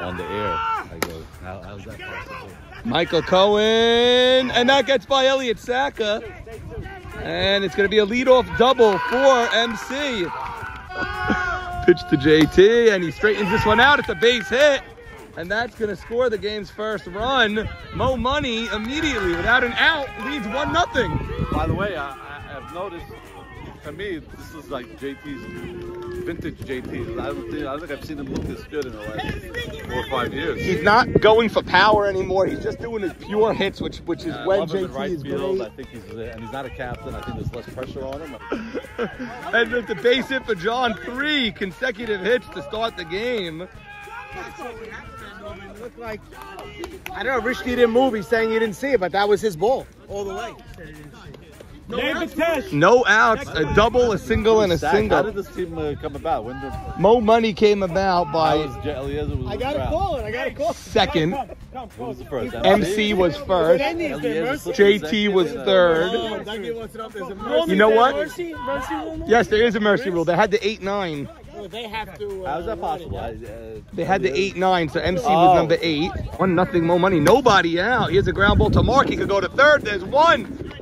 on the air. I go, how, how's that possible? Michael Cohen, and that gets by Elliot Saka. And it's going to be a leadoff double for MC. Pitch to JT, and he straightens this one out. It's a base hit. And that's going to score the game's first run. Mo Money immediately, without an out, leads 1 nothing. By the way, I, I, I've noticed, to me, this is like JT's vintage JT. I don't think, I don't think I've seen him look this good in the last four or five years. He's not going for power anymore. He's just doing his pure hits, which which is I when love him in JT right is field. I great. think he's, and he's not a captain. I think there's less pressure on him. And with the base hit for John, three consecutive hits to start the game. It looked like I don't know. Rishti didn't move. He's saying he didn't see it, but that was his ball all the way. No outs, a double, a single, and a single. How did this team uh, come about? When did Mo Money came about how by was was I got to crowd? call it. I got to call it. second. Who was the first? MC was first. JT was third. Oh, Dougie wants it up. There's a mercy. You know what? Mercy, mercy rule. Yes, there is a mercy rule. They had the eight nine. Well, they have to. Uh, How's that possible? Uh, They had the eight nine, so MC was Oh. number eight. One nothing, Mo Money. Nobody out. Here's a ground ball to Mark. He could go to third. There's one.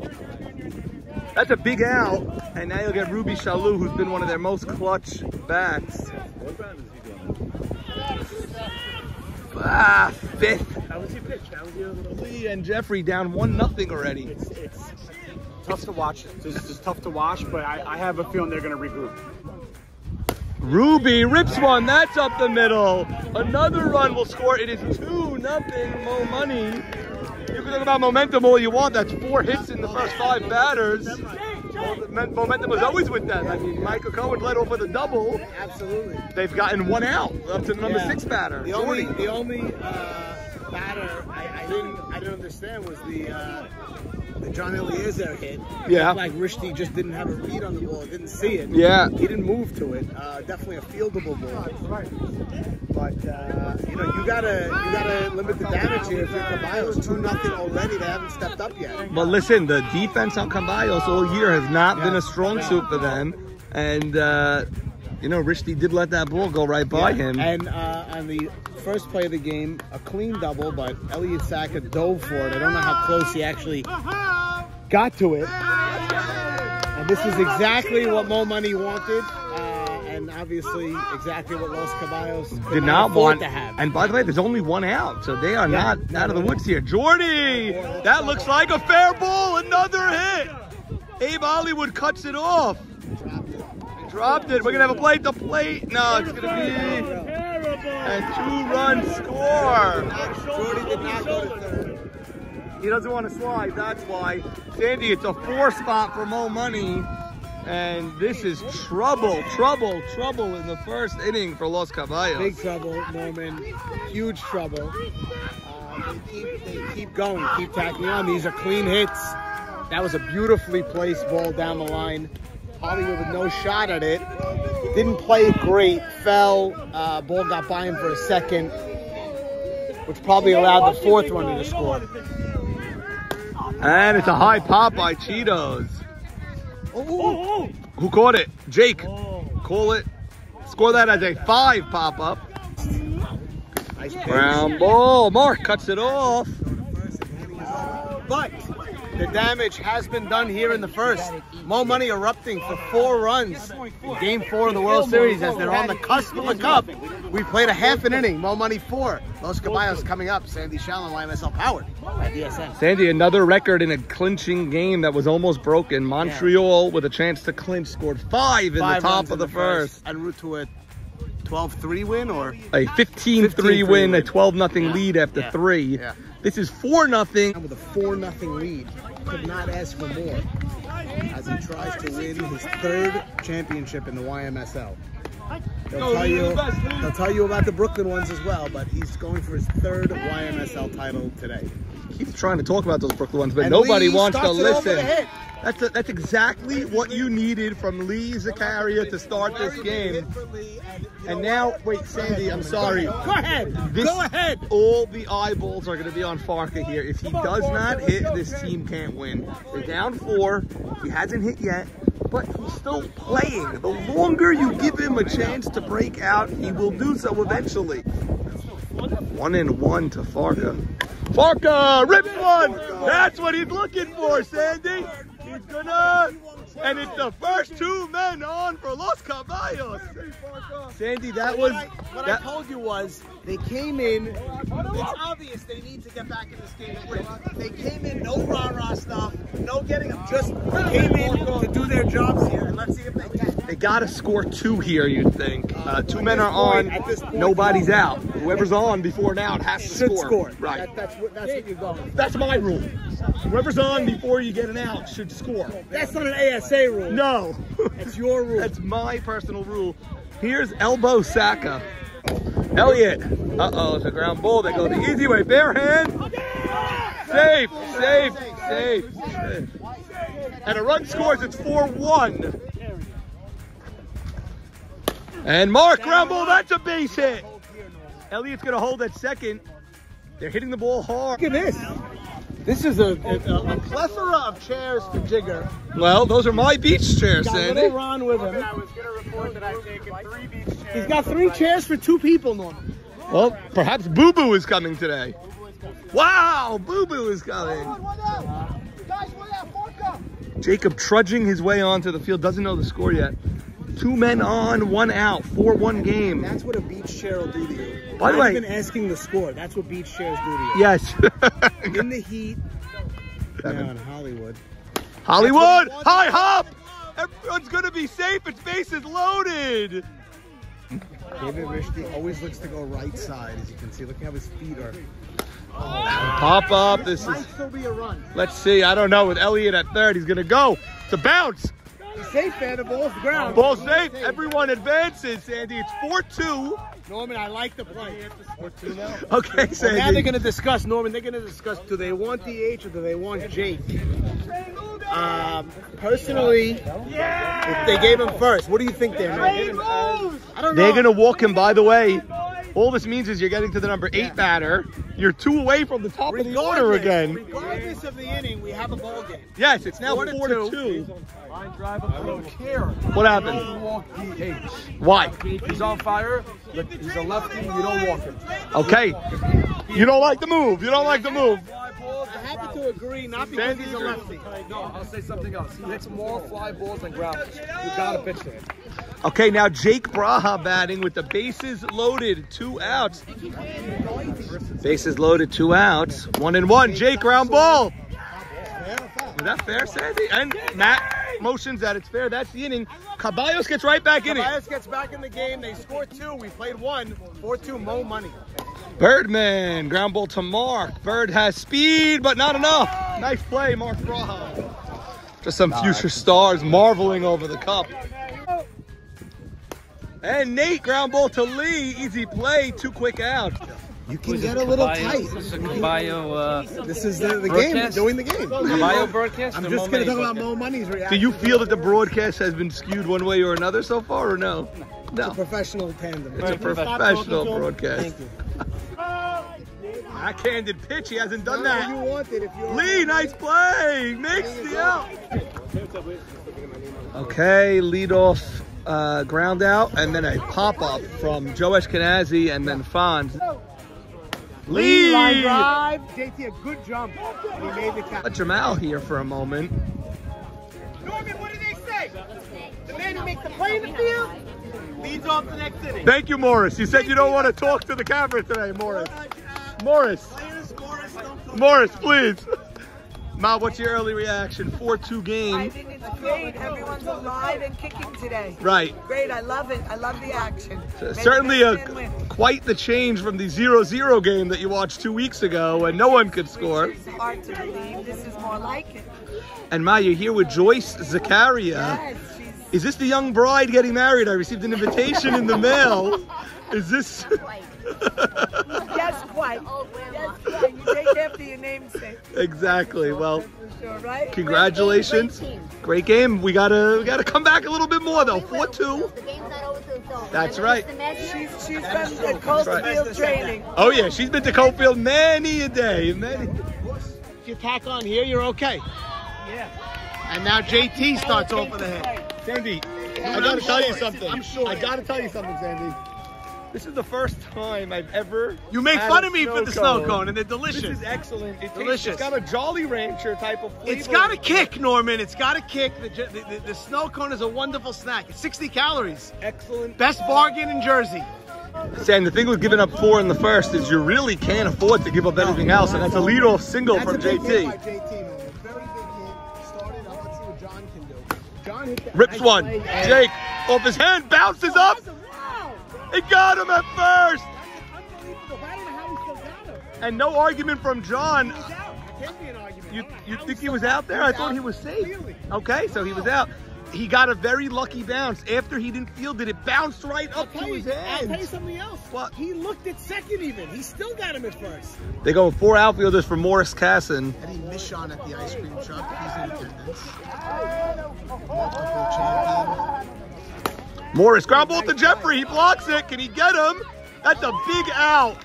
That's a big out. And now you'll get Ruby Shalou, who's been one of their most clutch bats. What round is he going? Ah, fifth. How was he pitched? How was he Lee and Jeffrey down one nothing already. It's, it's tough to watch. This is tough to watch, but I, I have a feeling they're going to regroup. Ruby rips one. That's up the middle. Another run will score. It is two nothing. Mo Money. You can talk about momentum all you want. That's four hits in the first five batters. Well, Momentum was always with them. I mean, Michael Cohen led off with a double. Absolutely. They've gotten one out up to the number Yeah. six batter. The only, the only uh, batter I, I didn't, I didn't understand was the uh, the John Eliezer hit. Yeah. Like Rishti just didn't have a read on the ball, didn't see it. Yeah. He didn't move to it. Uh, definitely a fieldable ball. But uh, you know, you gotta, you gotta limit the damage here if you're Caballos. Two nothing already. They haven't stepped up yet. But listen, the defense on Caballos all year has not been a strong suit for them. And, uh, you know, Richie did let that ball go right by him. And uh, on the first play of the game, a clean double, but Elliot Saka dove for it. I don't know how close he actually got to it. And this is exactly what Mo Money wanted, uh, and obviously exactly what Los Caballos did not want to have. And by the way, there's only one out, so they are Yeah. not out of the woods here. Jordy, that looks like a fair ball. Another hit. Abe Hollywood cuts it off. He dropped it. We're gonna have a play at the plate. No, it's gonna be a two-run score. Jordy did not go to third. He doesn't want to slide. That's why. Sandy, it's a four spot for Mo Money. And this is trouble, trouble, trouble in the first inning for Los Caballos. Big trouble, Norman. Huge trouble. Uh, they, keep, they keep going, keep tacking on. These are clean hits. That was a beautifully placed ball down the line. Hollywood with no shot at it. Didn't play great. Fell. Uh, ball got by him for a second, which probably allowed the fourth runner to score. And it's a high pop by Cheetos. Oh, Who caught it? Jake. Oh. Call it. Score that as a five pop up. nice. Ground ball. Mark cuts it off. But the damage has been done here in the first. Mo Money erupting for four runs in game four of the World Series as they're on the cusp of the cup. We played a half an inning. Mo Money four. Los Caballos coming up. Sandy Shallon, YMSL powered by DSN. Sandy, another record in a clinching game that was almost broken. Montreal with a chance to clinch scored five in Five the top of in the first. En route to a 12-3 win or A 15-3 15-3 win, a win. 12 nothing lead after Yeah. three. Yeah. This is 4 nothing. with a 4 nothing lead. Could not ask for more as he tries to win his third championship in the YMSL. He'll tell, you, he'll tell you about the Brooklyn ones as well, but he's going for his third YMSL title today. Keeps trying to talk about those Brooklyn ones, but And nobody Lee wants to starts it off with a listen. That's a, that's exactly what you needed from Lee Zakaria to start this game. And now, wait, Sandy, I'm sorry. Go ahead. This- Go ahead. All the eyeballs are going to be on Farka here. If he does not hit, this team can't win. They're down four. He hasn't hit yet, but he's still playing. The longer you give him a chance to break out, he will do so eventually. One and one to Farka. Farka rips one. That's what he's looking for, Sandy. Gonna. And it's the first two men on for Los Caballos. Sandy, that was what I, what that, I told you was they came in. It's obvious they need to get back in this game. They came in no rah rah stuff, no getting them. Just came in to do their jobs here, and let's see if they can. They gotta score two here, you'd think. Uh, two men are on, at this point, nobody's out. Whoever's on before now has to score. score. Right. That, that's what that's what you're going. That's my rule. Whoever's on before you get an out should score. That's not an ASA rule. No. That's your rule. That's my personal rule. Here's elbow Saka. Elliott. Uh-oh, it's a ground ball. They go the easy way. Bare hand. Safe, safe, safe. And a run scores, it's 4-1. And Mark, ground ball, that's a base hit. Elliott's gonna hold at second. They're hitting the ball hard. Look at this. This is a, a, a plethora of chairs for Jigger. Well, those are my beach chairs, Got Sandy. little Ron with him. I was going to report that I've taken three beach chairs. He's got three chairs for two people, Norman. Well, perhaps Boo Boo is coming today. Wow, Boo Boo is coming. Jacob trudging his way onto the field, doesn't know the score yet. Two men on, one out, 4-1 game. That's what a beach chair will do to you. By the way- even asking the score. That's what beach chairs do to you. Yes. In the heat. Seven. Now in Hollywood. Hollywood, That's what he high hop. Everyone's gonna be safe. Its base is loaded. David Rishti always looks to go right side, as you can see. Look how his feet are. Pop up. This Might is. still be a run. Let's see. I don't know. With Elliott at third, he's gonna go. It's a bounce. He's safe there. The ball's the ground. Ball safe. Everyone advances. Sandy. It's 4-2. Norman, I like the play. Okay, Well, now they're going to discuss, Norman, they're going to discuss do they want DH or do they want Jake? Um, personally, if they gave him first, what do you think they're making? I don't know. They're gonna walk him. By the way, all this means is you're getting to the number eight batter. You're two away from the top of the order again. Regardless of the inning, we have a ball game. Yes, it's now Four four to to two. two. Line drive, I don't care. What happened? Don't walk DH. Why? He's on fire. Look, He's a lefty. You don't walk him. Okay. You don't like the move. You don't like the move. Fly balls. I happen to agree, not because he's a lefty. No, I'll say something else. He hits more fly balls than grounders. You gotta pitch to him. Okay, now Jake Braha batting with the bases loaded, two outs. Bases loaded, two outs. One and one. Jake ground ball. Is that fair, Sandy? And Matt motions that it's fair. That's the inning. Caballos gets right back in it. Tobias gets back in the game. They scored two. We played one. 4-2, Mo money. Birdman, ground ball to Mark. Bird has speed, but not enough. Nice play, Mark Braha. Just some future stars marveling over the cup. And Nate, ground ball to Lee. Easy play, two quick out. You can get a little tight. This is Caballo, uh, This is the, the game, Broadcast? doing the game. Caballo broadcast? I'm just going to talk about? Mo Money's reaction. Do you feel that the broadcast has been skewed one way or another so far, or no? No. It's a professional tandem. It's a professional broadcast. Thank you. Backhanded pitch, he hasn't done Whatever that. you wanted if you're Lee, nice play. Makes the out. Okay, lead off uh, ground out, and then a pop up from Joe Ashkenazi and then Fonz. Lee line drive. JT, a good jump. He made the catch. Jamal here for a moment. Norman, what do they say? The man who makes the play in the field leads off the next inning. Thank you, Morris. You said you don't want to talk to the camera today, Morris. Morris. Morris, please. Ma, what's your early reaction? 4-2 game. I think it's great. Everyone's alive and kicking today. Right. Great. I love it. I love the action. Make Certainly a next man win. quite the change from the 0-0 game that you watched two weeks ago when no one could score. It's hard to believe. This is more like it. And Ma, you're here with Joyce Zakaria. Yes, she's Is this the young bride getting married? I received an invitation in the mail. Is this? yes, quite. Yes. You take after your namesake. exactly. Well, sure, right? congratulations. Great game. We gotta we gotta come back a little bit more though. Four two. The game's not over till it's over. That's right. the She's she's been at Coalfield training. Oh yeah, she's been to Cofield many a day. Many. If you tack on here, you're okay. Yeah. And now JT starts off the a hit. Sandy, I gotta tell you something. I'm sure. I gotta tell you something, Sandy. This is the first time I've ever. You make had fun of me for the snow cone, and they're delicious. This is excellent. It tastes, Delicious. it's got a Jolly Rancher type of flavor. It's got a kick, Norman. It's got a kick. The, the, the, the snow cone is a wonderful snack. It's 60 calories. Excellent. Best bargain in Jersey. Sam, the thing with giving up four in the first is you really can't afford to give up anything else, and that's a leadoff single That's from a big hit by JT. JT, Norman. Very big. Started. Let's see what John can do. John hit Rips one. play, and- Jake off his hand, bounces up. Oh, Wow. He got him at first. That's unbelievable. I don't know how he still got him. And no argument from John. He's out. Can't be an argument. You, you think he was out there? I thought he was safe. Okay, so he was out. He got a very lucky bounce. After he didn't field it, it bounced right up to his you, I'll tell you something else. What? He looked at second even. He still got him at first. They go with four outfielders for Morris Casson. Eddie Michon at the ice cream truck. He's in attendance. Multiple champion. Morris ground ball to Jeffrey. He blocks it. Can he get him? That's a big out.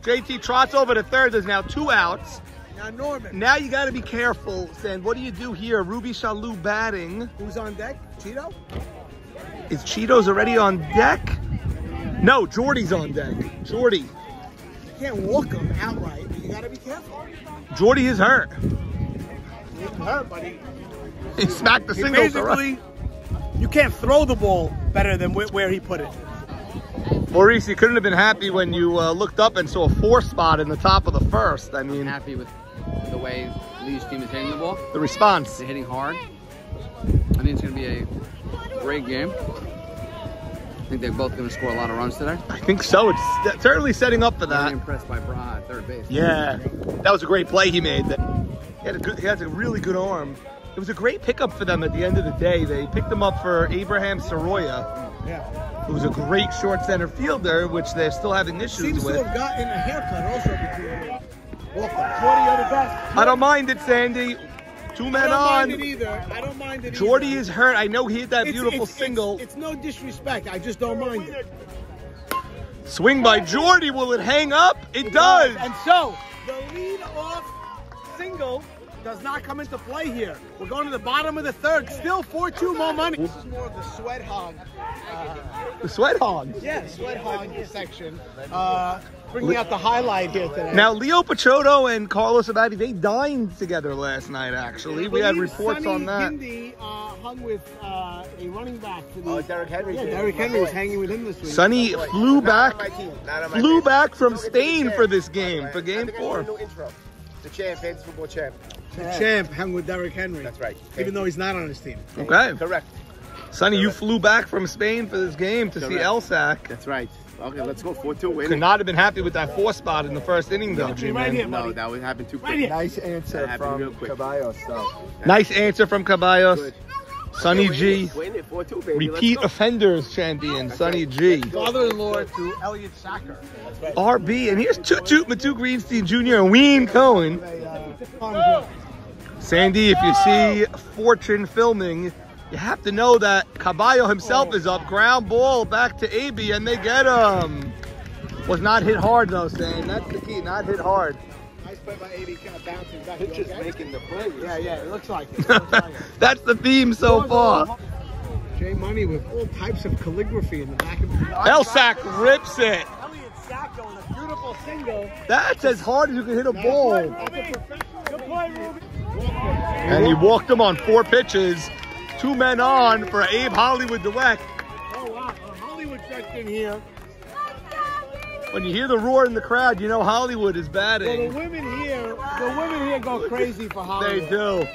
JT trots over to third. There's now two outs. Now Norman, Now you got to be careful, Sand. What do you do here? Ruby Shalou batting. who's on deck? Cheeto? Is Cheetos already on deck? No, Jordy's on deck. Jordy. You can't walk him outright, you gotta be careful. Jordy is hurt. He's hurt, buddy. he, smacked the he to basically, you can't throw the ball better than where, where he put it. Maurice, you couldn't have been happy when you uh, looked up and saw a four spot in the top of the first. I mean, happy with the way Lee's team is hitting the ball. the response. They're hitting hard. I think it's going to be a great game. I think they're both going to score a lot of runs today. I think so. It's certainly setting up for Very that. impressed by Braha at third base. Yeah, that was a great play he made. That he had a good, he has a really good arm. It was a great pickup for them at the end of the day. They picked him up for Abraham Soroya, Yeah. who was a great short center fielder, which they're still having issues with. Seems to have gotten a haircut also between Walker. Jordy, you're the best. I don't mind it, Sandy. Two men on. I men don't mind it on. either. I don't mind it Jordy either. is hurt. I know he hit that It's- beautiful it's- single. It's, it's no disrespect. I just don't mind it. Swing by Jordy. Will it hang up? It does. And so, the lead off single does not come into play here. We're going to the bottom of the third. Still 4-2 Mo Money. This is more of the sweat hog. The sweat hog? Yeah, sweat hog section. Uh, bringing out the highlight here today. Now, Leo Pachoto and Carlos Abadi, they dined together last night, actually. We had believe reports Sonny on that. Gindi, uh, hung with uh, a running back for the. Oh, Derrick Henry Yeah, did. Derrick Henry was hanging with him this week. Sonny flew back, Not on my team. Not on my flew team. back from Look at the Spain for this game, for game four. need a new intro. The champ, fantasy football champ. The champ hung with Derrick Henry. That's right. Even though he's not on his team. Okay. Correct. Sonny, you flew back from Spain for this game to see Correct. Elsack. That's right. Okay, let's go 4-2 win. Could not have been happy with that four spot in the first inning, though, Be right here, G-Man. No, that would happen too quick. Right. Nice answer That happened real from quick. Caballos, though. Nice answer from Caballos. Good. Sonny G, Win it 4-2, baby. repeat offenders champion, Sonny G. Father-in-law to Elliot Saka. RB, and here's Toot Toot Matu Greenstein Jr. and Ween Cohen. Sandy, if you see Fortune filming, you have to know that Caballo himself oh. is up. Ground ball back to AB, and they get him. Was not hit hard though, Sand. That's the key, not hit hard. Nice play by AB, kind of bouncing back. Pitcher's making the play. Yeah, yeah, it looks like it. It looks like it. That's the theme so far. Jay Money with all types of calligraphy in the back of his Elsac rips it. Elliot Sack going a beautiful single. That's as hard as you can hit a ball. That's a perfection. Good play, Ruby. And he walked him on four pitches. Two men on for Abe Hollywood Dweck. Oh, wow. A Hollywood section here. When you hear the roar in the crowd, you know Hollywood is So the women here, the women here go crazy for Hollywood. They do.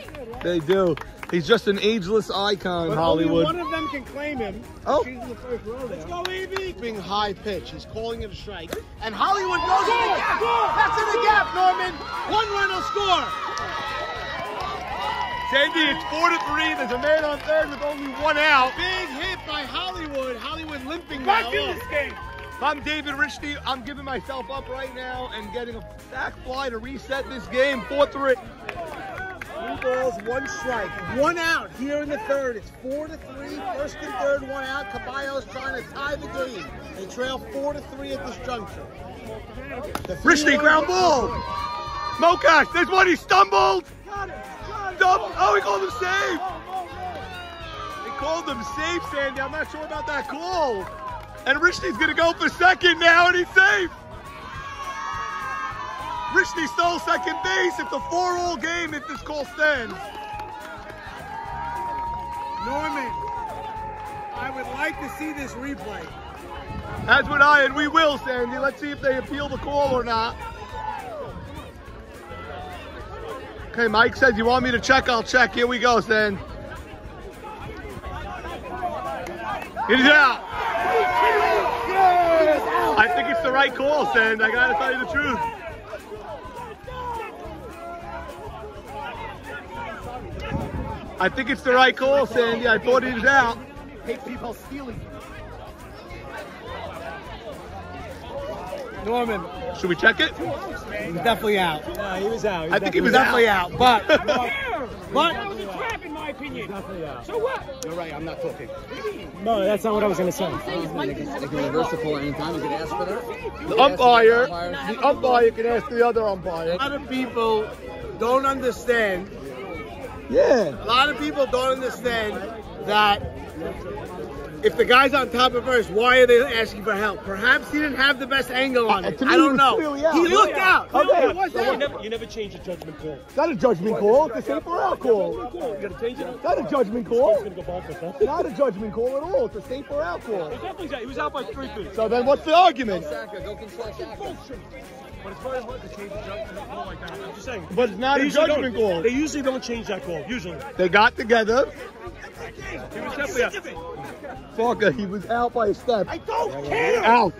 They do. He's just an ageless icon, But Hollywood. only one of them can claim him. Oh. She's in the first row there. Let's go, EB. Being high pitch. He's calling it a strike. And Hollywood goes in the gap. That's in the gap, Norman. One run will score. Sandy, it's four to three. There's a man on third with only one out. Big hit by Hollywood. Hollywood limping now. Look. game. If I'm David Richney, I'm giving myself up right now and getting a back fly to reset this game. 4 3. Three balls, one strike. One out here in the third. It's four to three. First and third, one out. Caballo's trying to tie the game. They trail four to three at this juncture. Richney, ground ball. Mokash, there's one. He stumbled. Dump. Oh, he called him safe. Oh, oh, he called him safe, Sandy. I'm not sure about that call. And Rishti's gonna go for second now, and he's safe. Rishti stole second base. It's a four-all game if this call stands. Norman, I would like to see this replay. As would I, and we will, Sandy. Let's see if they appeal the call or not. Okay, Mike says you want me to check, I'll check. Here we go, Sandy. It is out. I think it's the right call, Sand. I gotta tell you the truth. I think it's the right call, Sandy. I thought it was out. Hate people stealing. Norman, Should we check it? he was definitely out. Yeah, he was out. I think he He was was definitely out. out, but That but was a trap, in my opinion. So what? you're right. I'm not talking. No, that's not what I was gonna say. They can, they can reverse the call anytime. You can ask for that. The umpire, the umpire can ask the other umpire. A lot of people don't understand. Yeah. A lot of people don't understand that if the guy's on top of first, why are they asking for help? Perhaps he didn't have the best angle on Uh, it. me, I don't know. out. He looked out. Okay. He was You out. never, you never change a judgment call. It's not a judgment call. It's a safe or out call. You gotta change not a judgment call. go? It's not a judgment call at all. It's a safe or out call. Definitely, he was out by three feet. So then what's the argument? Saka, go control Saka. But it's very hard to change a judgment call like that. I'm just saying. But it's not They a judgment don't- call. They usually don't change that call. Usually. They got together. He was definitely out. Parker, he was out by a step. I don't care. Out.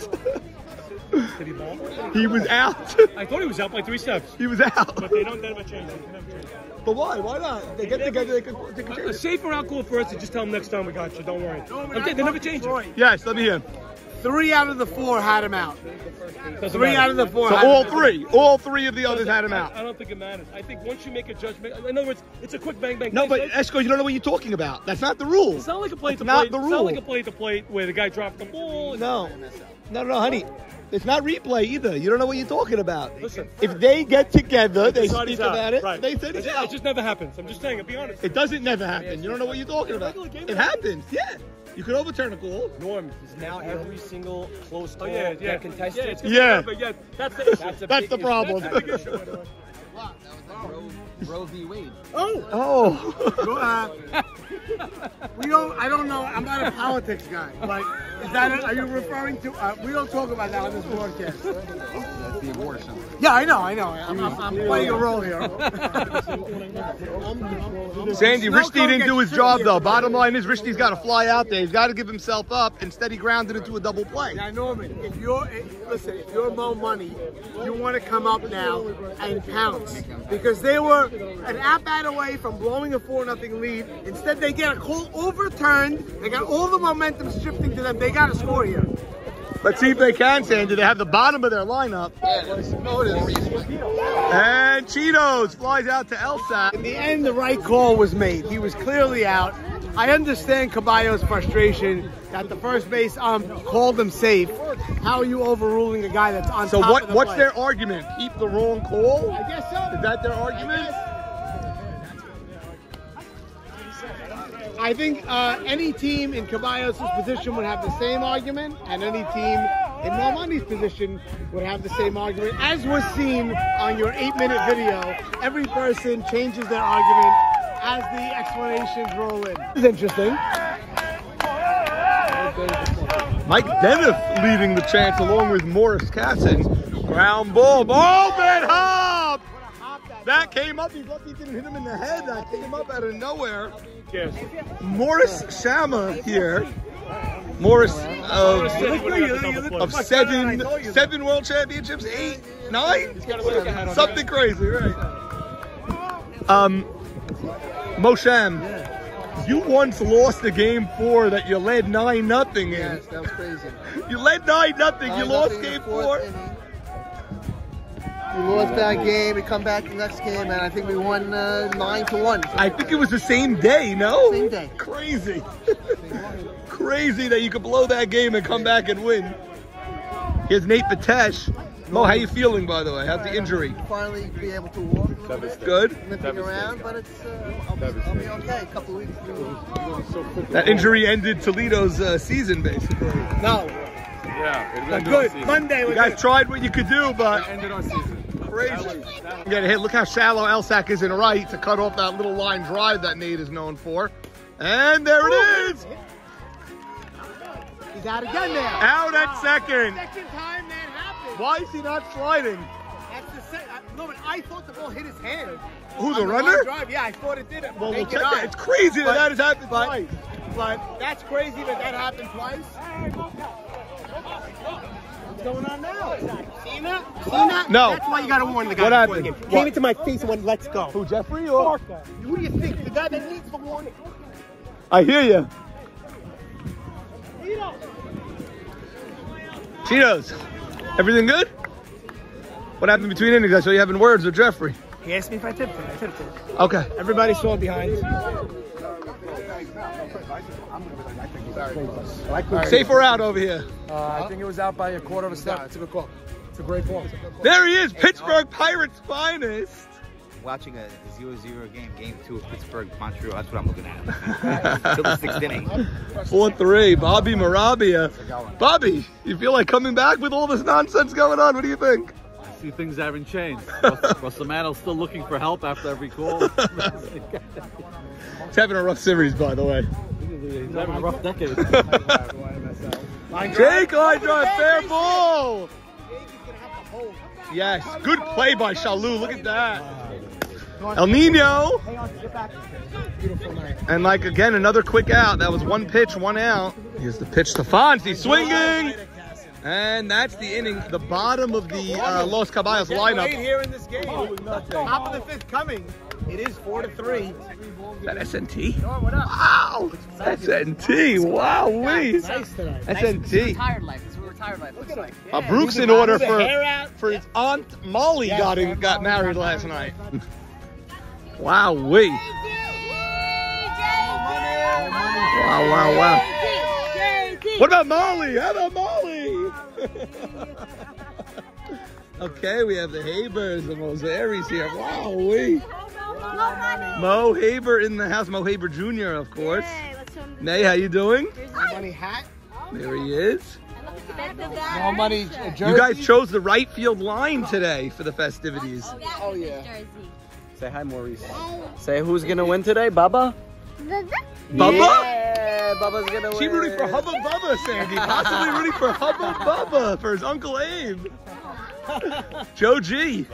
Did he ball? he was out. I thought he was out by three steps. he was out. But they don't never change it. They never change. But why? Why not? They get together. They can, they can A change it. safer out call us and just tell them next time we got you. Don't worry. I'm saying they never change it. Yes, let me hear. Three out of the four had him out. Doesn't Three matter. out of the four. So had all him out. three, all three of the others had him out. I don't think it matters. I think once you make a judgment, in other words, it's a quick bang bang. No, but Esco, you don't know what you're talking about. That's not the rule. it's not like a play to not play. the It's not like a play to play where the guy dropped the ball. No, no, no, honey. It's not replay either. You don't know what you're talking about. Listen. If they get together, they Decide speak he's out. about it. Right. They said it, he's out. it just never happens. I'm just saying. I'll be honest. It doesn't never happen. You don't know what you're talking about. It it happens. Yeah. You could overturn a goal. Norm Is now every single close Oh call yeah, yeah. get contested? Yeah, it's Yeah. Be, but yeah, that's the issue. That's a That's the issue. problem. That's the big issue. By the. Roe, Roe v. Wade. Oh. Oh. Uh, we don't. I don't know. I'm not a politics guy, but is that? A, are you referring to? Uh, we don't talk about that on this broadcast. That's the abortion. Yeah, I know. I know. I'm, I'm, I'm playing a role here. Sandy, Snow Rishti cone didn't do his job though. Bottom line is Rishti's got to fly out there. He's got to give himself up. Instead, he grounded into a double play. Now, Norman, if you're listen, if you're Mo Money, you want to come up now and pounce because they were an at bat away from blowing a four nothing lead. Instead, they get a call overturned. They got all the momentum shifting to them. They got to score here. Let's see if they can, Sandy. They have the bottom of their lineup. And Cheetos flies out to Elsa. In the end, the right call was made. He was clearly out. I understand Caballo's frustration that the first base um called him safe. How are you overruling a guy that's on So top what? of the What's play? their argument? Keep the wrong call? I guess so. Is that their argument? I think uh, any team in Caballos' position would have the same argument, and any team in Mo Money's position would have the same argument. As was seen on your eight-minute video, every person changes their argument as the explanations roll in. This is interesting. Mike Dennis leading the chance along with Morris Casson. Ground ball. ball Ben Hobb! That came up. He's lucky he didn't hit him in the head. That came up out of nowhere. Yes. Morris Shama here. Morris of, of seven seven world championships, eight, nine, something crazy, right? Um, Mosham, you once lost a game four that you led nine nothing in. Yes, that was crazy. You led nine nothing. You lost nothing game four. inning. We lost that game. We come back the next game, and I think we won uh, nine to one. I think it was the same day. No, Same day. Crazy, crazy that you could blow that game and come back and win. Here's Nate Patesh. Mo, how you feeling by the way? How's the injury? Finally, be able to walk. a little bit, Good. Limping around, but it's uh, I'll, I'll be okay. A couple of weeks. That injury ended Toledo's uh, season basically. No, Yeah, We're it good. Monday, You guys good. tried what you could do, but ended our season. crazy. Get a hit. Look how shallow Elsack is in right to cut off that little line drive that Nate is known for. And there it is. He's out again now. Out at second. Second time that happened. Why is he not sliding? That's the second. Uh, no, but I thought the ball hit his hand. Who, On the line runner? Drive. Yeah, I thought it did. Well, we'll check eye. that. It's crazy that But- that has happened but- twice. But that's crazy that that happened twice. What's going on now? Seen that? Seen that? No. That's why you gotta warn the guy What before the happened? game. What? Came into my face and went, "Let's go." Who, Jeffrey or? Who do you think? The guy that needs the warning. I hear you. Cheetos, everything good? What happened between innings? I saw you having words with Jeffrey. He asked me if I tipped him. I tipped him. Okay. Everybody saw behind. Safe or out over here? Uh, I think it was out by a quarter of a step. It's a good call. It's a great call. There he is, Pittsburgh Pirates finest. Watching a 0-0 game, game two of Pittsburgh, Montreal. That's what I'm looking at. Till the sixth inning. 4-3, Bobby Marabia. Bobby, you feel like coming back with all this nonsense going on? What do you think? I see, things haven't changed. Russell Mano's still looking for help after every call. He's having a rough series, by the way. He's having a rough decade. Jake line drive, fair ball. Yes, good play by Shalou. Look at that. El Nino. And like again, another quick out. That was one pitch, one out. Here's the pitch to Fonzie swinging. And that's the inning, the bottom of the uh, Los Caballos lineup. here in this game. Top of the fifth coming. It is four to three. That SNT? Wow! SNT, wow, wee. Nice tonight. SNT. Retired life. This is what retired like. Uh, Brooks in order for for his aunt Molly got in, got married last night. wow, wee. Wow, wow, wow. What about Molly? How about Molly? okay, we have the Habers, the Moseris here. Wow, we. Mo Haber in the house. Mo Haber Jr., of course. Nay, how you doing? Money hat. There he is. No money. Jersey. You guys chose the right field line today for the festivities. Oh yeah. Oh, Say hi, Maurice. Say who's gonna win today, Baba? Bubba? Yeah, Baba's gonna win. She rooting for Hubba Bubba, Sandy. Possibly rooting for Hubba Bubba for his Uncle Abe. Joe G,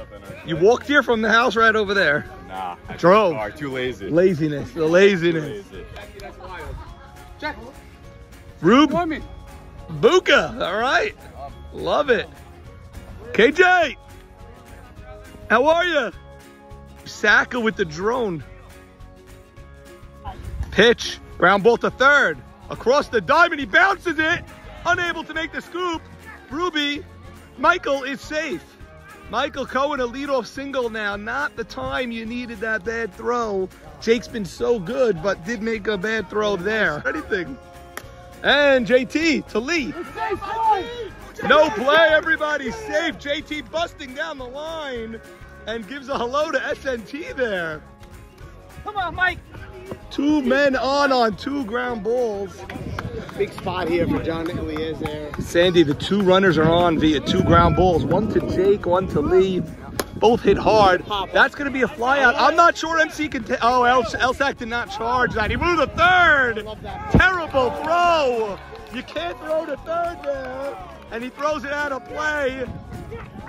you walked here from the house right over there. Nah, I Drove. Are too lazy. Laziness, the laziness. Jack. Rube, Buka, all right. Love it. KJ, how are you? Saka with the drone. Pitch, ground ball to third. Across the diamond, he bounces it. Unable to make the scoop. Ruby, Michael is safe. Michael Cohen, a leadoff single now. Not the time you needed that bad throw. Jake's been so good, but did make a bad throw there. Anything. And JT to Lee. No play, everybody. Safe. JT busting down the line and gives a hello to SNT there. Come on, Mike. Two men on on two ground balls. Big spot here for John Eliezer. Sandy, the two runners are on via two ground balls. One to Jake, one to Lee. Both hit hard. That's going to be a flyout. I'm not sure MC can. ta- oh, El- Elsack did not charge that. He moved to third. Terrible throw. You can't throw to third there. And he throws it out of play.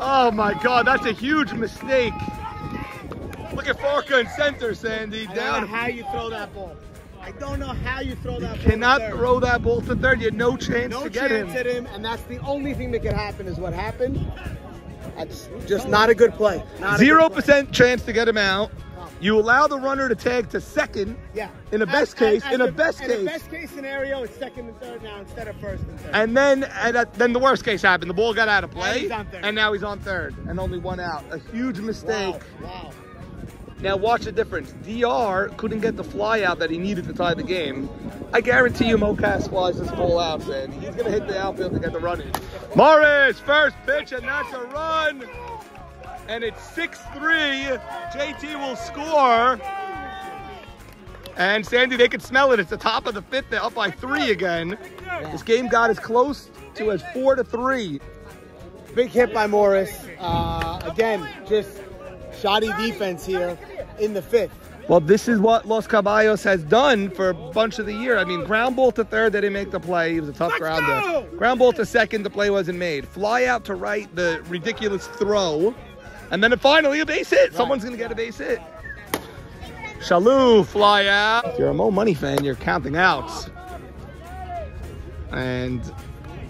Oh my God, that's a huge mistake. Look at Farka in center, Sandy. I don't Down. know how you throw that ball. I don't know how you throw that ball. Cannot throw that ball to third. You had no chance No to get chance him. at him, and that's the only thing that could happen. Is what happened. That's just not a good play. Zero percent chance to get him out. You allow the runner to tag to second. Yeah. In a best case, in a the- best in case. a best case scenario, it's second and third now instead of first and third. And then, and uh, then the worst case happened. The ball got out of play, he's on third. and now he's on third, and only one out. A huge mistake. Wow. wow. Now watch the difference. Dr. couldn't get the fly out that he needed to tie the game. I guarantee you, Mocas flies this ball out, and he's gonna hit the outfield to get the run in. Morris, first pitch, and that's a run. And it's 6-3. JT will score. And Sandy, they can smell it. It's the top of the fifth. They're up by three again. This game got as close to as four to three. Big hit by Morris. Uh, again, just shoddy defense here in the fifth. Well, this is what Los Caballos has done for a bunch of the year. I mean, ground ball to third, they didn't make the play. It was a tough grounder. Ground ball to second, the play wasn't made. Fly out to right, the ridiculous throw. And then finally a base hit. Someone's going to get a base hit. Shalou, fly out. If you're a Mo Money fan, you're counting outs. And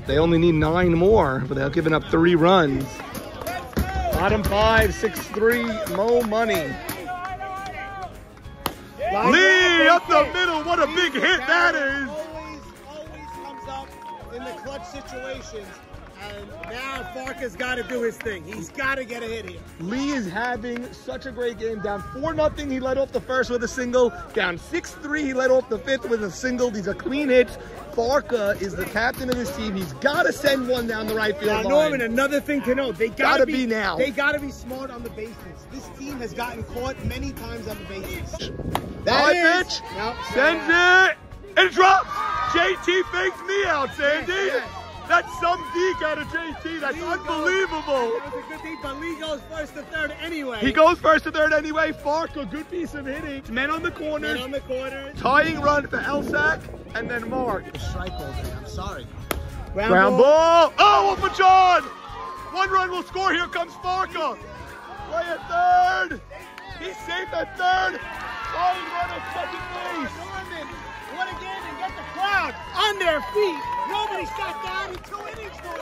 they only need nine more, but they're giving up three runs. Bottom five, six, three, Mo Money. Lee up the middle. What a big hit that is. Always, always comes up in the clutch situations. And now Farka's got to do his thing. He's got to get a hit here. Lee is having such a great game. Down 4 nothing. he led off the first with a single. Down 6-3, he led off the fifth with a single. These are clean hits. Farka is the captain of this team. He's got to send one down the right field Now, line. Norman, another thing to note, they Gotta gotta, be now. They gotta be smart on the bases. This team has gotten caught many times on the bases. That is pitch. No, Sends it. And it drops. JT fakes me out, Sandy. That's some deke out of JT. That's Lee goes- unbelievable. That was a good deed, but Lee goes first to third anyway. He goes first to third anyway. Farka, good piece of hitting. Men on the Men corners. on the corner. Tying run for Elsack. And then Mark. Strike all day. I'm sorry. Ground ball. Oh, up for John. One run will score. Here comes Farka. Play at third. He's safe at third. Tying run at second base. Crowd on their feet. Nobody sat down in two innings for.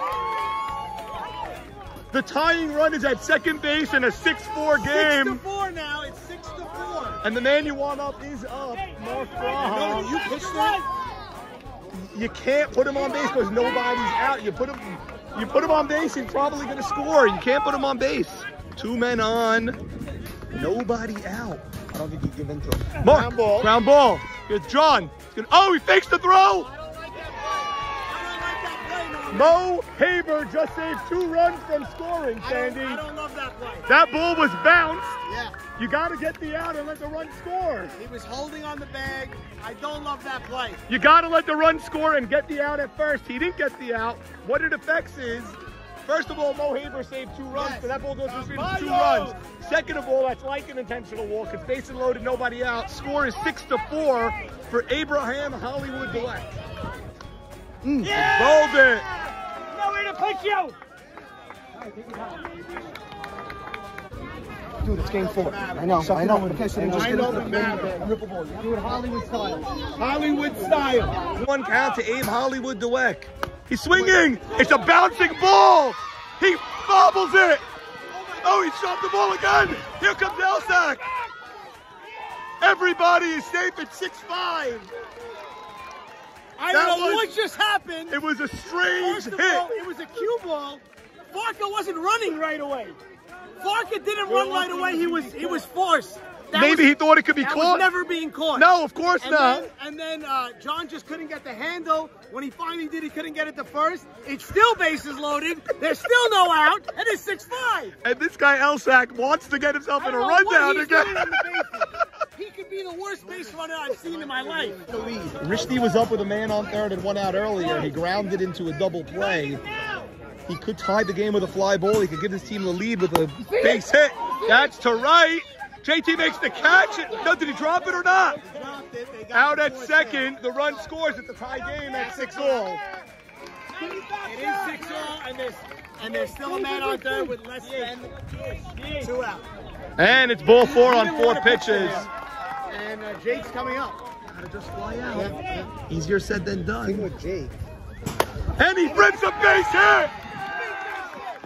The tying run is at second base in a 6-4 Six to game. four now. It's six to four. And the man you want up is up, Mark No, you. You can't put him on base because nobody's out. You put him, you put him on base, he's probably going to score. You can't put him on base. Two men on, nobody out. I don't think you give in to it. Mark, Ground ball. ground ball. Here's John. He's gonna, oh, he fakes the throw. Mo Haber just saved two runs from scoring, I don't, Sandy. I don't love that play. That ball was bounced. Yeah. You got to get the out and let the run score. He was holding on the bag. I don't love that play. You got to let the run score and get the out at first. He didn't get the out. What it affects is, first of all, Mo Haber saved two runs, Yes. but that ball goes to the two runs. Second of all, that's like an intentional walk. It's base and loaded, nobody out. Score is six to four for Abraham Hollywood Dweck. Mm, Rolled it. Nowhere to put you. Dude, it's game four. I know, I know. Okay, so then just I get know the matter. Rip a ball. Do it Hollywood style. Hollywood style. One count to Abe Hollywood Dweck. He's swinging. It's a bouncing ball. He bobbles it. Oh, he shot the ball again. Here comes Elsack. Everybody is safe at 6-5. I That don't know was- what just happened. It was a strange hit. all, it was a cue ball. Farka wasn't running right away. Farka didn't run right away. He was he was forced. That Maybe was- he thought it could be that caught. was never being caught. No, of course and not. Then, and then uh, John just couldn't get the handle. When he finally did, he couldn't get it to first. It's still bases loaded. There's still no out, and it's six five. And this guy Elsack wants to get himself in a don't know what rundown he's again. doing on the bases. He could be the worst base runner I've seen in my life. The lead. Rishti was up with a man on third and one out earlier. He grounded into a double play. He could tie the game with a fly ball. He could give his team the lead with a base hit. That's to right. JT makes the catch. No, did he drop it or not? Out at second. The run scores at the tie game at 6 all. It is six all, and there's and there's still a man on third with less than two out. And it's ball four on four want to pitch pitches. And uh, Jake's coming up. Gotta just fly out. Easier said than done. with Jake. And he brings a base hit.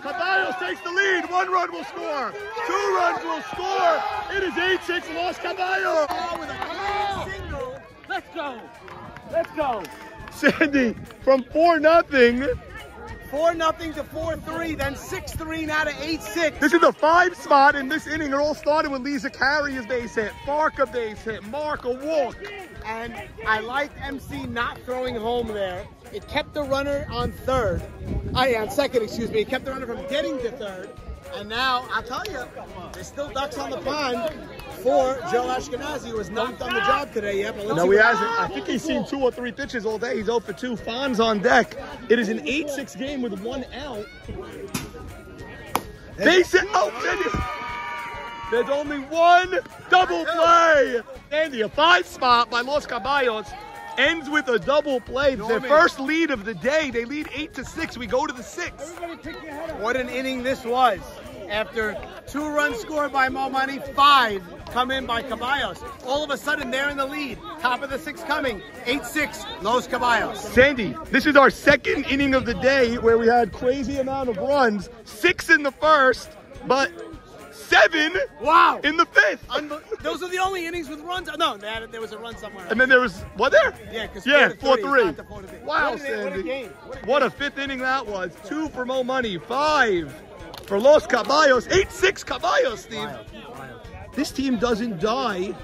Caballos takes the lead. One run will score. Two runs will score. It is 8-6 Los Caballos. with single. Let's go. Let's go. Sandy from 4 nothing. Four nothing to four three, then six three now to eight six. This is the five spot in this inning. It all started with Lee Zakaria's base hit, Fark a base hit, Mark a walk. And I liked MC not throwing home there. It kept the runner on third. Oh yeah, on second, excuse me. It kept the runner from getting to third. And now I'll tell you, there's still ducks on the pond. for Joe Ashkenazi, who has not done the job today yet. But No, he hasn't. I think he's seen two or three pitches all day. He's 0 for 2. Fonz on deck. It is an 8-6 game with one out. Base it. Oh, Sandy. There's only one double play. Sandy, a five spot by Los Caballos ends with a double play. It's their first lead of the day. They lead 8 to 6. We go to the 6. What an inning this was. After two runs scored by Mo Money, five come in by Caballos. All of a sudden, they're in the lead. Top of the six coming. 8-6, Los Caballos. Sandy, this is our second inning of the day where we had crazy amount of runs. Six in the first, but seven Wow. in the fifth. Unbe- those are the only innings with runs. No, there there was a run somewhere. And then there was what there? Yeah, 'cause yeah, four three three. four three. Wow, What a- what a Sandy. game. What a What a fifth inning that was. Two for Mo Money, five for Los Caballos, eight six Caballos, Steve. This team doesn't die,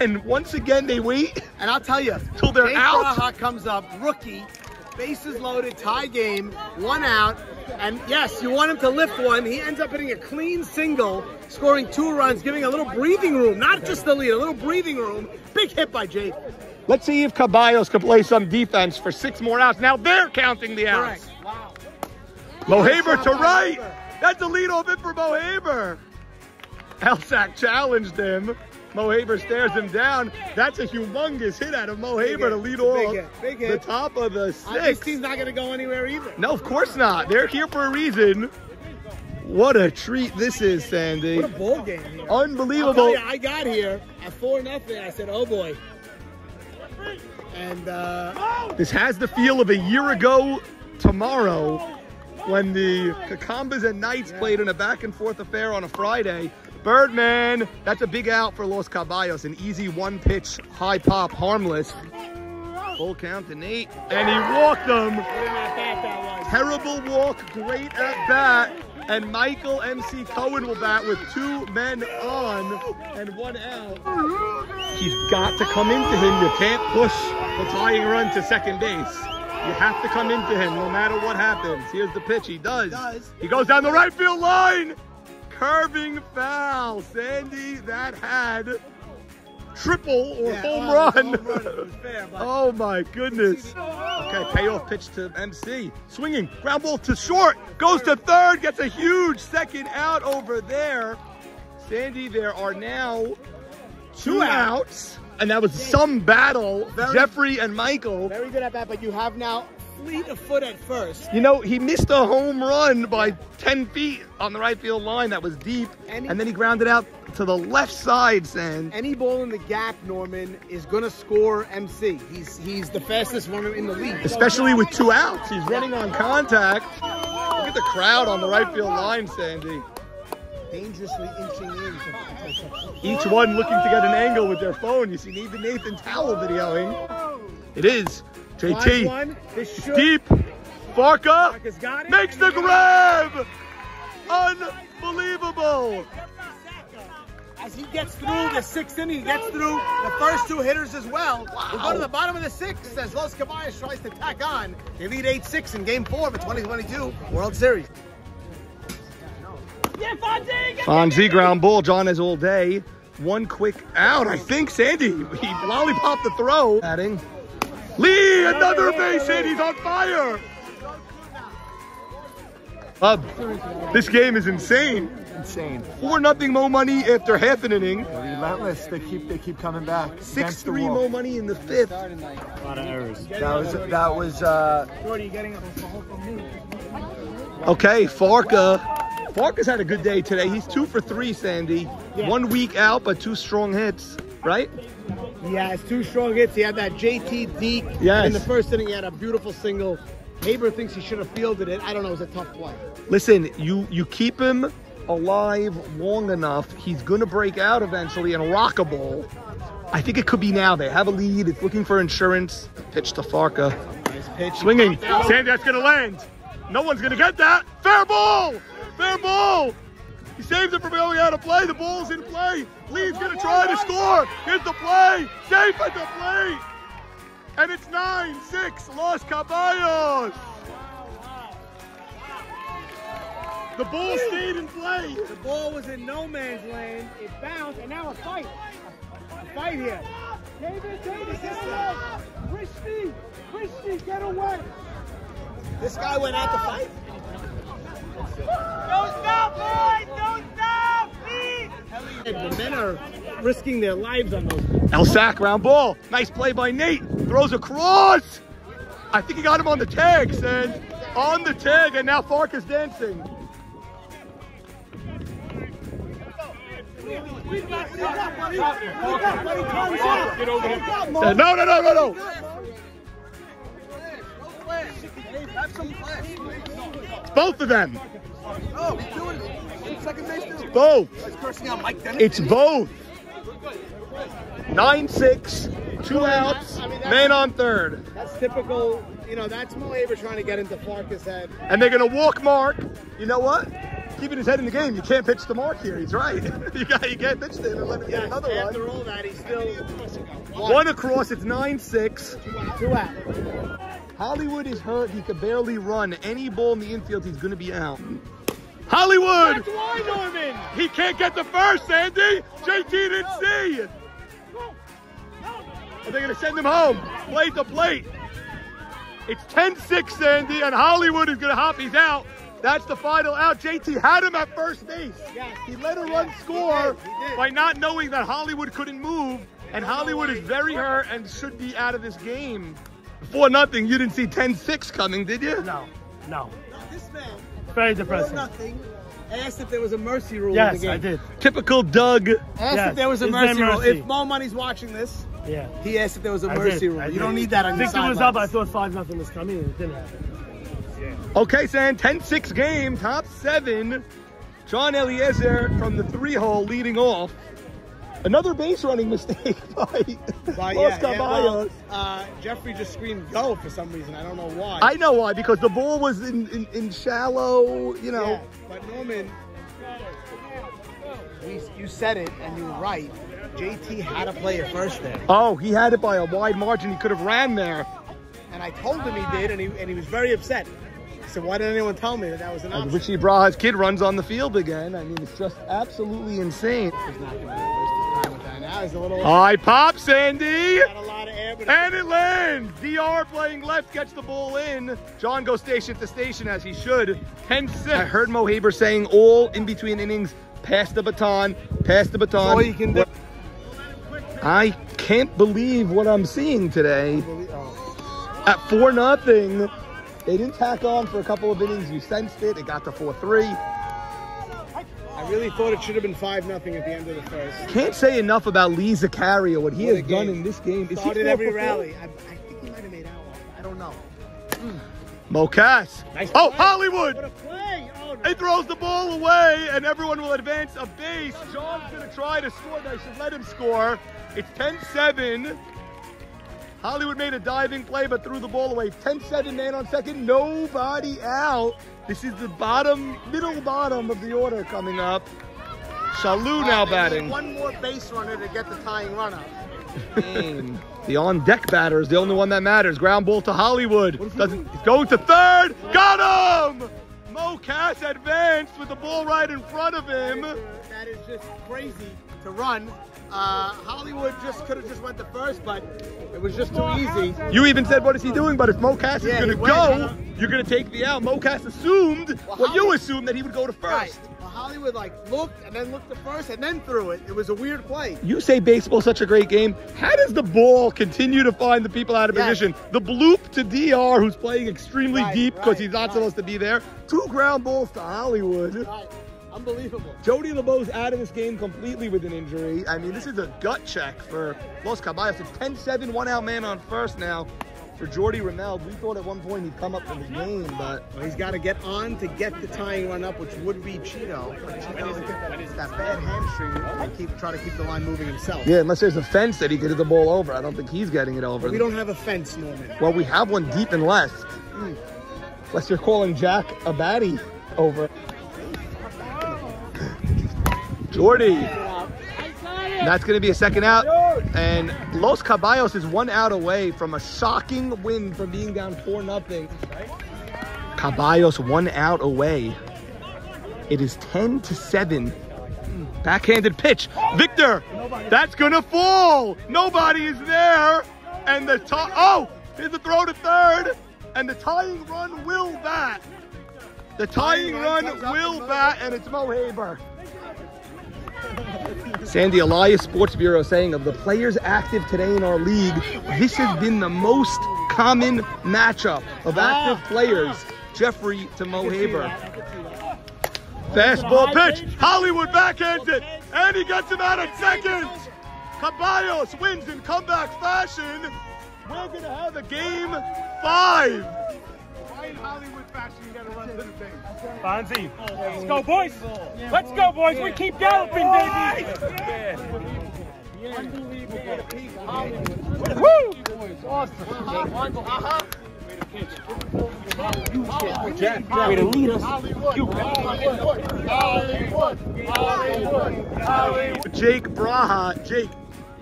and once again they wait And I'll tell you, till they're out. Braha comes up, rookie, bases loaded, tie game, one out. And yes, you want him to lift one. He ends up hitting a clean single, scoring two runs, giving a little breathing room, not just the lead, a little breathing room. Big hit by Jake. Let's see if Caballos can play some defense for six more outs. Now they're counting the outs. Correct. Wow. Mohaber to right. That's a leadoff hit for Mohaber. Elsack challenged him. Mohaber stares him down. That's a humongous hit out of Mohaber to lead off the top of the Uh, This team's not going to go anywhere either. No, of course not. They're here for a reason. What a treat this is, Sandy. What a bowl game here. Unbelievable. you, I got here at four nothing. I said, "Oh boy," and uh, This has the feel of a year ago tomorrow when the Cacambas and Knights played in a back and forth affair on a Friday. Birdman, that's a big out for Los Caballos. An easy one pitch, high pop, harmless. Full count to Nate. And he walked them. Terrible walk, great at bat. And Michael MC Cohen will bat with two men on and one out. He's got to come into him. You can't push the tying run to second base. You have to come into him no matter what happens. Here's the pitch. He. Does. He goes down the right field line. Curving foul. Sandy, that had triple or Yeah, home well, it was a run. home run. Fair, oh my goodness. Okay, payoff pitch to MC. Swinging, ground ball to short, goes to third, gets a huge second out over there. Sandy, there are now two outs, and that was some battle. Very- Jeffrey and Michael. Very good at bat, but you have now fleet of foot at first. You know, he missed a home run by 10 feet on the right field line that was deep, And and then he grounded out to the left side, Sand. Any ball in the gap, Norman, is going to score MC. He's he's the fastest runner in the league. especially with two outs. He's running on contact. Look at the crowd on the right field line, Sandy. Dangerously inching in. Each one looking to get an angle with their phone. You see even Nathan Towell videoing. It is JT. one. This should. Deep. Farka Farka's got it. makes the grab. Unbelievable. As he gets through the sixth inning, he gets through the first two hitters as well. We go to the bottom of the sixth as Los Caballos tries to tack on. They lead 8-6 in Game 4 of the 2022 World Series. Fonzie ground ball. John is all day. One quick out. I think Sandy. He lollipop the throw. Batting. Lee, another base hit. He's on fire. Bub, this game is insane. Insane. Four nothing Mo money after half an inning. Relentless. They keep they keep coming back. Six three wall. Mo money in the fifth. A lot of errors. That was that was uh Okay, Farka. Farka's had a good day today. He's two for three, Sandy. One week out, but two strong hits, right? Yeah, has two strong hits. He had that JT Deke. Yes. In the first inning, he had a beautiful single. Haber thinks he should have fielded it. I don't know. It was a tough play. Listen, you you keep him alive long enough, he's gonna break out eventually and rock a ball. I think it could be now. They have a lead. It's looking for insurance. Pitch to Farka. Nice pitch. Swinging. Sandy, that's gonna land. No one's gonna get that. Fair ball. He saves it from going out of play. The ball's in play. Lee's gonna try to score. Here's the play. Safe at the plate. And it's 9-6. Los Caballos. The ball stayed in play. The ball was in no man's land. It bounced, and now a fight. A fight here. David, David, get away. Christy, Christy, get away. This guy went out to fight. Don't stop, boys! Don't stop! Please! The men are risking their lives on those. Elsack round ball. Nice play by Nate. Throws across. I think he got him on the tag, and on the tag, and now Fark is dancing. No, no, no, no, no. It's both of them. Both. It's both. Nine six, two outs, man on third. That's typical. You know, that's Mo Haber trying to get into Farkas' head. And they're gonna walk Mark. You know what? Keeping his head in the game, you can't pitch to Mark here. He's right. you got you can't pitch to him and let him get another After one. all that, he's still One across, it's nine six. two out. Hollywood is hurt. He could barely run. Any ball in the infield, he's gonna be out. Hollywood! That's Why, Norman? He can't get the first, Andy. JT didn't see. Are they going to send him home? Plate to plate. It's 10-6, Sandy, and Hollywood is going to hop. He's out. That's the final out. JT had him at first base. Yes. He let a run score He did, he did. by not knowing that Hollywood couldn't move, and Hollywood is very hurt and should be out of this game. Four nothing. You didn't see 10-6 coming, did you? No, no. This man, Very for depressing. nothing, asked if there was a mercy rule in Yes, the game. I did. Typical Doug. Asked Yes. if there was a Is there mercy, rule. If Mo Money's watching this, Yeah. he asked if there was a I mercy did. rule. I You did. don't need that on your Victor was up. I thought five nothing was coming. It didn't happen. Okay, San, 10-6 game, top seven. John Eliezer from the three hole leading off. Another base running mistake by Los yeah, yeah, Caballos. well, uh, Jeffrey just screamed go for some reason. I don't know why. I know why, because the ball was in, in, in shallow, you know. Yeah, but Norman, we, you said it and you were right. JT had to play it first there. Oh, he had it by a wide margin. He could have ran there. And I told him he did, and he, and he was very upset. He said, why didn't anyone tell me that that was an And option? Richie Braha's kid runs on the field again. I mean, it's just absolutely insane. He's not going to waste his time with that. Now he's a little... High pop, Sandy. Got a lot of air, but And it lands. DR playing left gets the ball in. John goes station to station as he should. 10-6. I heard Mo Haber saying all in between innings, pass the baton, pass the baton. all you can do. I can't believe what I'm seeing today. Oh. At 4 nothing, they didn't tack on for a couple of innings. You sensed it. It got to 4-3. I really thought it should have been 5 nothing at the end of the first. Can't say enough about Lee Zakaria, what he What has done in this game. Is he Started every rally. I, I think he might have made out. I don't know. Hmm. Mocas. Nice oh, play. Hollywood. What a play! Oh, He throws the ball away, and everyone will advance a base. John's going to try to score. They should let him score. It's 10-7. Hollywood made a diving play, but threw the ball away. 10-7, man on second. Nobody out. This is the bottom, middle bottom of the order coming up. Shalou now They batting. One more base runner to get the tying run up. The on-deck batter is the only one that matters. Ground ball to Hollywood. Doesn't, he's going to third. Got him! Mo Cass advanced with the ball right in front of him. That is just crazy to run. Uh, Hollywood just could have just went to first, but it was just too easy. You even said, what is he doing? But if Mo Cass is Yeah, going to go, huh? you're going to take the out. Mo Cass assumed Well, what you assumed that he would go to Right. Hollywood like looked and then looked to first and then threw it. It was a weird play. You say baseball's such a great game. How does the ball continue to find the people out of Yes. position? The bloop to DR, who's playing extremely Right, deep because right, he's not right. supposed to be there. Two ground balls to Hollywood. Right. Unbelievable. Jody LeBeau's out of this game completely with an injury. I mean, this is a gut check for Los Caballos. It's 10-7, one out man on first now for Jordy Ramel. We thought at one point he'd come up from the game, but Well, he's got to get on to get the tying run up, which would be Cheeto. But Cheeto, that bad hamstring. And keep try to keep the line moving himself. yeah, unless there's a fence that he could hit the ball over. I don't think he's getting it over. But we don't have a fence, Norman. Well, we have one deep and left. Hmm. Unless you're calling Jack a baddie over. Jordy. That's going to be a second out. And Los Caballos is one out away from a shocking win from being down 4 nothing. Caballos one out away. It is 10 to 7. Backhanded pitch. Victor, that's gonna fall. Nobody is there. And the tie, oh, here's the throw to third. And the tying run will bat. The tying run will bat, and it's Mo Haber. Sandy Elias Sports Bureau saying of the players active today in our league, this has been the most common matchup of active players. Jeffrey to Mo Haber. Fastball pitch. Hollywood backhands it. And he gets him out at second. Caballos wins in comeback fashion. We're to have a game five. Fonzie. Let's go, boys. Let's go, boys. We keep galloping, baby. Way to lead us. Jake Braha. Jake,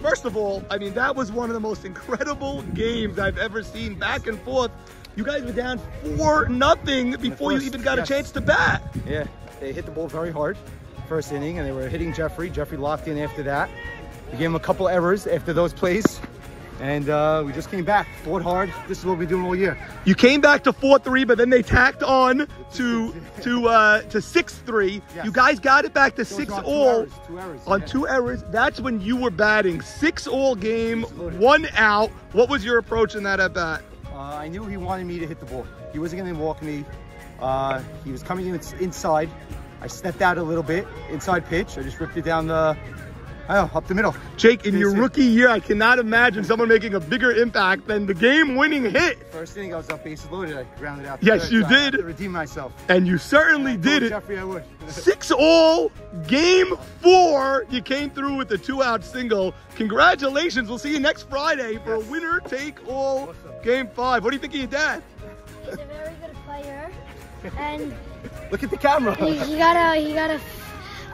first of all, I mean, that was one of the most incredible games I've ever seen back and forth. You guys were down 4 nothing before you even got a chance to bat. Yeah, they hit the ball very hard first inning, and they were hitting Jeffrey. Jeffrey locked in after that. We gave him a couple errors after those plays, and uh, we just came back, fought hard. This is what we're doing all year. You came back to 4-3, but then they tacked on to to uh to 6-3. Yes. You guys got it back to Those 6 are on two all errors, two errors, on yeah. two errors. That's when you were batting 6 all game, one out. What was your approach in that at bat? Uh, I knew he wanted me to hit the ball. He wasn't going to walk me. Uh, he was coming in inside. I stepped out a little bit, inside pitch. I just ripped it down the, I know, up the middle. Jake, in your Basic. rookie year, I cannot imagine someone making a bigger impact than the game-winning hit. First inning, I was up bases loaded. I grounded out. Yes, third, you so I had did. to redeem myself. And you certainly I did it. Jeffrey I would. Six all, game four. You came through with a two-out single. Congratulations. We'll see you next Friday for a winner take all game five. What do you think of your dad? He's a very good player, and Look at the camera. he, he gotta he gotta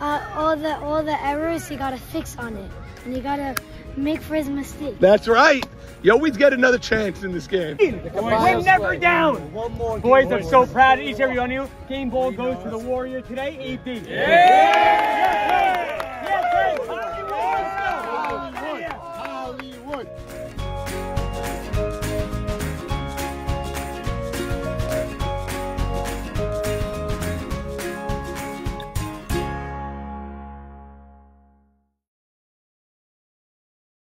uh, all the all the errors, you gotta fix on it, and you gotta make for his mistake. That's right. You always get another chance in this game. We're never down. One more Boys, I'm so proud of each and every one of you. Game ball goes to the Warrior today, AP. Yeah! yeah! yeah! yeah!